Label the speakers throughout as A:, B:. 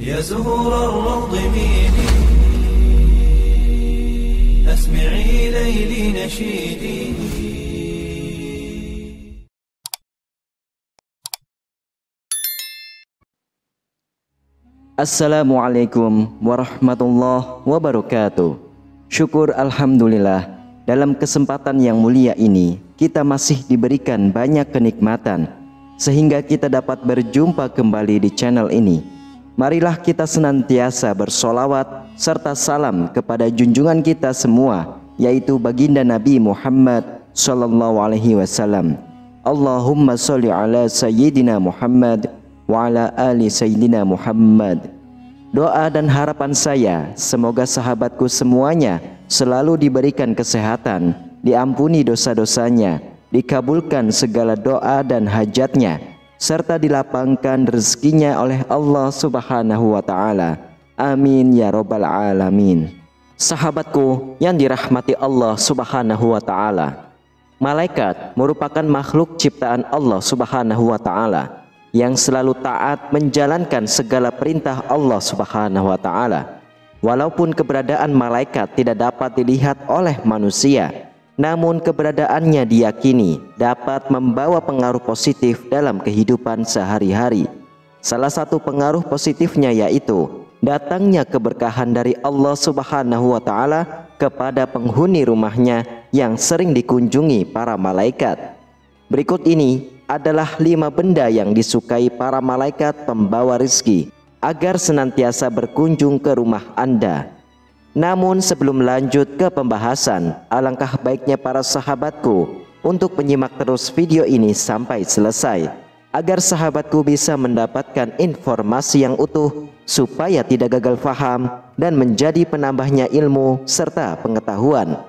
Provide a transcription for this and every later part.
A: يا زهور الروض ميلي أسمعي ليلي نشيدي
B: Assalamualaikum warahmatullahi wabarakatuh. Syukur Alhamdulillah, dalam kesempatan yang mulia ini kita masih diberikan banyak kenikmatan sehingga kita dapat berjumpa kembali di channel ini. Marilah kita senantiasa bersolawat serta salam kepada junjungan kita semua, yaitu baginda Nabi Muhammad sallallahu alaihi wasallam. Allahumma sholli ala sayyidina Muhammad wa ala ali sayyidina Muhammad. Doa dan harapan saya semoga sahabatku semuanya selalu diberikan kesehatan, diampuni dosa-dosanya, dikabulkan segala doa dan hajatnya, serta dilapangkan rezekinya oleh Allah Subhanahu wa taala. Amin ya robbal alamin. Sahabatku yang dirahmati Allah Subhanahu wa taala. Malaikat merupakan makhluk ciptaan Allah Subhanahu wa taala yang selalu taat menjalankan segala perintah Allah Subhanahu wa taala. Walaupun keberadaan malaikat tidak dapat dilihat oleh manusia, namun keberadaannya diyakini dapat membawa pengaruh positif dalam kehidupan sehari-hari. Salah satu pengaruh positifnya yaitu datangnya keberkahan dari Allah Subhanahu wa taala kepada penghuni rumahnya yang sering dikunjungi para malaikat. Berikut ini adalah lima benda yang disukai para malaikat pembawa rizki agar senantiasa berkunjung ke rumah Anda. Namun sebelum lanjut ke pembahasan, alangkah baiknya para sahabatku untuk menyimak terus video ini sampai selesai agar sahabatku bisa mendapatkan informasi yang utuh supaya tidak gagal faham dan menjadi penambahnya ilmu serta pengetahuan.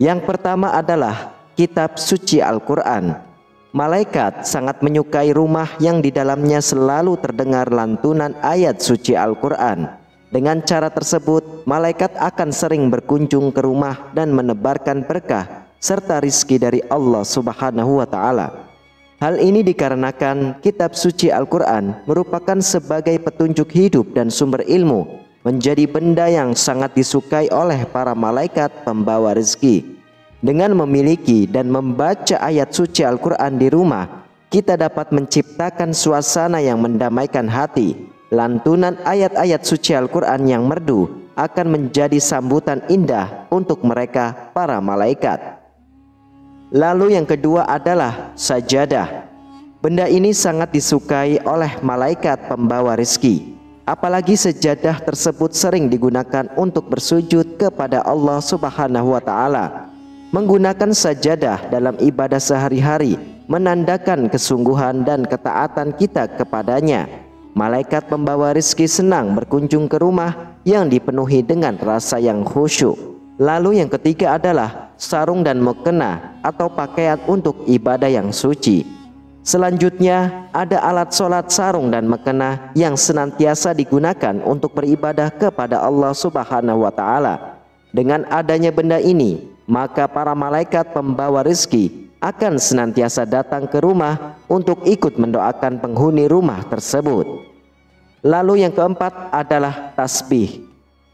B: Yang pertama adalah kitab suci Al-Quran Malaikat sangat menyukai rumah yang di dalamnya selalu terdengar lantunan ayat suci Al-Quran. Dengan cara tersebut, malaikat akan sering berkunjung ke rumah dan menebarkan berkah serta rizki dari Allah Subhanahu wa Ta'ala. Hal ini dikarenakan kitab suci Al-Quran merupakan sebagai petunjuk hidup dan sumber ilmu, menjadi benda yang sangat disukai oleh para malaikat pembawa rizki. Dengan memiliki dan membaca ayat suci Al-Quran di rumah, kita dapat menciptakan suasana yang mendamaikan hati. Lantunan ayat-ayat suci Al-Quran yang merdu akan menjadi sambutan indah untuk mereka para malaikat. Lalu yang kedua adalah sajadah. Benda ini sangat disukai oleh malaikat pembawa rizki. Apalagi sejadah tersebut sering digunakan untuk bersujud kepada Allah Subhanahu wa taala Menggunakan sajadah dalam ibadah sehari-hari menandakan kesungguhan dan ketaatan kita kepadanya. Malaikat pembawa rizki senang berkunjung ke rumah yang dipenuhi dengan rasa yang khusyuk. Lalu yang ketiga adalah sarung dan mukena atau pakaian untuk ibadah yang suci. Selanjutnya ada alat sholat sarung dan mukena yang senantiasa digunakan untuk beribadah kepada Allah Subhanahu wa taala. Dengan adanya benda ini, maka para malaikat pembawa rizki akan senantiasa datang ke rumah untuk ikut mendoakan penghuni rumah tersebut. Lalu yang keempat adalah tasbih.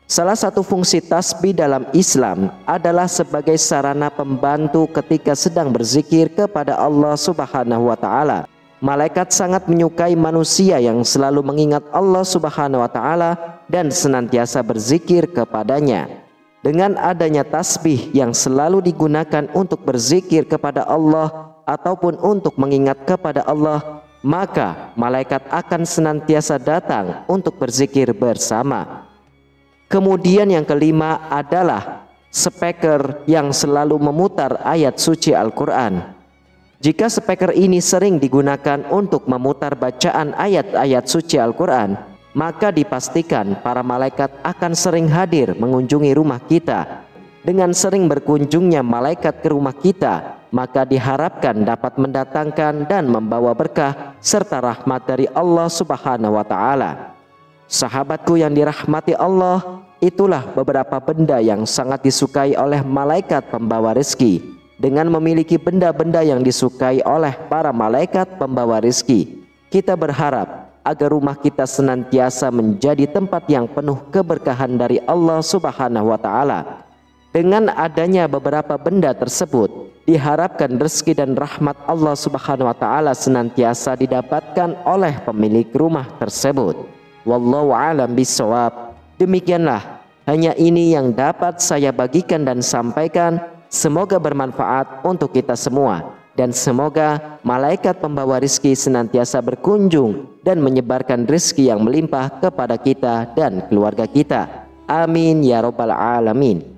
B: Salah satu fungsi tasbih dalam Islam adalah sebagai sarana pembantu ketika sedang berzikir kepada Allah Subhanahu wa taala. Malaikat sangat menyukai manusia yang selalu mengingat Allah Subhanahu wa taala dan senantiasa berzikir kepadanya. Dengan adanya tasbih yang selalu digunakan untuk berzikir kepada Allah ataupun untuk mengingat kepada Allah, maka malaikat akan senantiasa datang untuk berzikir bersama. Kemudian yang kelima adalah speaker yang selalu memutar ayat suci Al-Quran. Jika speaker ini sering digunakan untuk memutar bacaan ayat-ayat suci Al-Quran, maka dipastikan para malaikat akan sering hadir mengunjungi rumah kita. Dengan sering berkunjungnya malaikat ke rumah kita, maka diharapkan dapat mendatangkan dan membawa berkah serta rahmat dari Allah Subhanahu wa taala. Sahabatku yang dirahmati Allah, itulah beberapa benda yang sangat disukai oleh malaikat pembawa rezeki. Dengan memiliki benda-benda yang disukai oleh para malaikat pembawa rezeki, kita berharap agar rumah kita senantiasa menjadi tempat yang penuh keberkahan dari Allah Subhanahu wa taala. Dengan adanya beberapa benda tersebut, diharapkan rezeki dan rahmat Allah Subhanahu wa taala senantiasa didapatkan oleh pemilik rumah tersebut. Wallahu alam bisawab. Demikianlah hanya ini yang dapat saya bagikan dan sampaikan. Semoga bermanfaat untuk kita semua dan semoga malaikat pembawa rizki senantiasa berkunjung dan menyebarkan rizki yang melimpah kepada kita dan keluarga kita. Amin ya rabbal alamin.